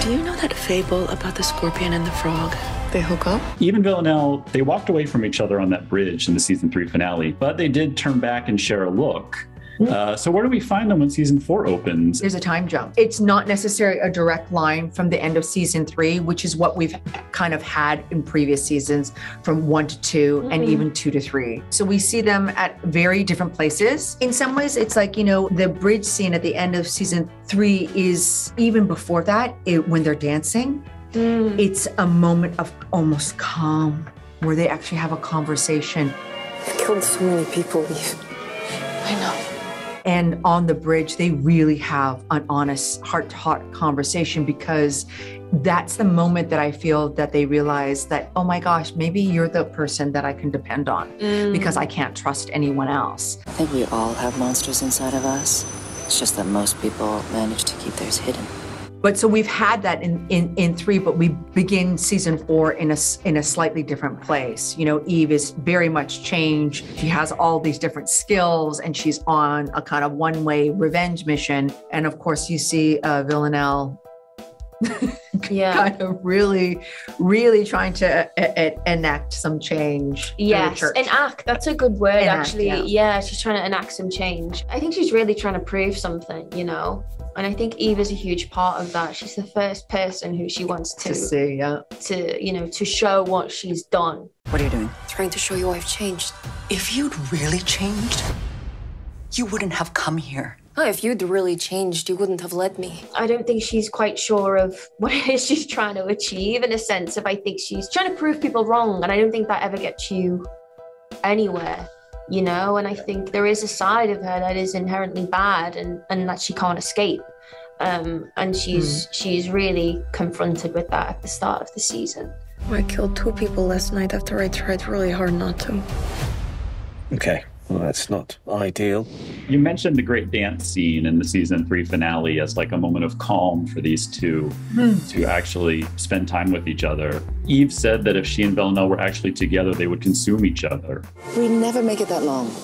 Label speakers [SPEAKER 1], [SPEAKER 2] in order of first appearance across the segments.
[SPEAKER 1] Do you know that fable about the scorpion and the frog?
[SPEAKER 2] They hook up?
[SPEAKER 3] Eve and Villanelle, they walked away from each other on that bridge in the season three finale, but they did turn back and share a look. Uh, so where do we find them when season four opens?
[SPEAKER 4] There's a time jump. It's not necessarily a direct line from the end of season three, which is what we've kind of had in previous seasons from one to 2 and even two to three. So we see them at very different places. In some ways, it's like, you know, the bridge scene at the end of season three is even before that, it, when they're dancing, it's a moment of almost calm where they actually have a conversation.
[SPEAKER 2] You've killed so many people,
[SPEAKER 1] I know.
[SPEAKER 4] And on the bridge, they really have an honest, heart to heart conversation because that's the moment that I feel that they realize that, oh my gosh, maybe you're the person that I can depend on mm. because I can't trust anyone else.
[SPEAKER 5] I think we all have monsters inside of us. It's just that most people manage to keep theirs hidden.
[SPEAKER 4] But so we've had that in, in, in three, but we begin season four in a, in a slightly different place. You know, Eve is very much changed. She has all these different skills and she's on a kind of one way revenge mission. And of course, you see uh, Villanelle
[SPEAKER 6] Yeah.
[SPEAKER 4] kind of really, really trying to e- e- enact some change.
[SPEAKER 6] Yes, enact. That's a good word,
[SPEAKER 4] Enact,
[SPEAKER 6] actually.
[SPEAKER 4] yeah.
[SPEAKER 6] Yeah. she's trying to enact some change. I think she's really trying to prove something, you know. And I think Eve is a huge part of that. She's the first person who she wants to,
[SPEAKER 4] to see, yeah.
[SPEAKER 6] to you know, to show what she's done.
[SPEAKER 5] What are you doing?
[SPEAKER 2] Trying to show you I've changed.
[SPEAKER 7] If you'd really changed, you wouldn't have come here.
[SPEAKER 2] Oh, if you'd really changed, you wouldn't have led me.
[SPEAKER 6] I don't think she's quite sure of what it is she's trying to achieve in a sense of I think she's trying to prove people wrong and I don't think that ever gets you anywhere you know and I think there is a side of her that is inherently bad and and that she can't escape um and she's she's really confronted with that at the start of the season
[SPEAKER 2] I killed two people last night after I tried really hard not to.
[SPEAKER 8] Okay, well, that's not ideal.
[SPEAKER 3] You mentioned the great dance scene in the season three finale as like a moment of calm for these two hmm. to actually spend time with each other. Eve said that if she and Villanelle were actually together, they would consume each other.
[SPEAKER 5] We never make it that long.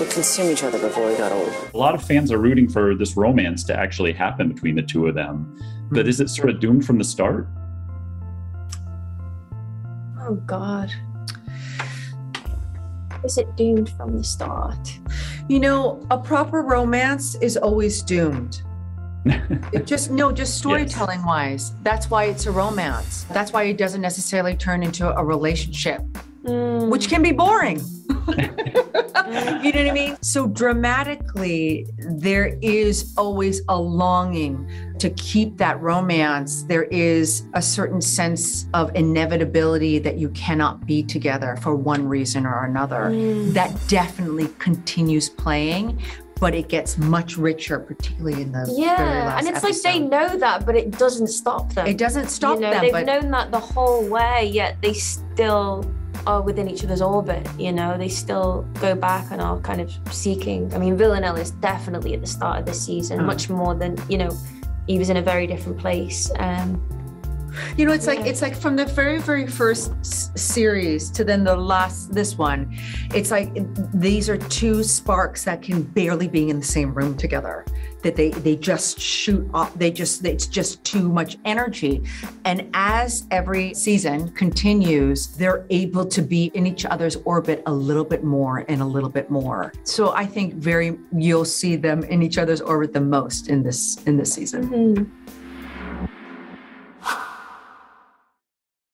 [SPEAKER 5] We consume each other before we got old.
[SPEAKER 3] A lot of fans are rooting for this romance to actually happen between the two of them. But is it sort of doomed from the start?
[SPEAKER 6] oh god is it doomed from the start
[SPEAKER 4] You know, a proper romance is always doomed. It just no, just storytelling wise. That's why it's a romance. That's why it doesn't necessarily turn into a relationship, which can be boring. you know what I mean? So dramatically, there is always a longing to keep that romance. There is a certain sense of inevitability that you cannot be together for one reason or another. Mm. That definitely continues playing, but it gets much richer, particularly in the very
[SPEAKER 6] yeah and it's like they know that but it doesn't stop them
[SPEAKER 4] It doesn't stop
[SPEAKER 6] you know,
[SPEAKER 4] them,
[SPEAKER 6] they've known that the whole way yet they still are within each other's orbit you know they still go back and are kind of seeking i mean villanelle is definitely at the start of the season
[SPEAKER 4] Mm.
[SPEAKER 6] much more than you know he was in a very different place um
[SPEAKER 4] You know, it's like it's like from the very very first s- series to then the last this one. It's like these are two sparks that can barely be in the same room together. That they they just shoot off. They just it's just too much energy. And as every season continues, they're able to be in each other's orbit a little bit more and a little bit more. So I think very you'll see them in each other's orbit the most in this in this season.
[SPEAKER 6] mhm.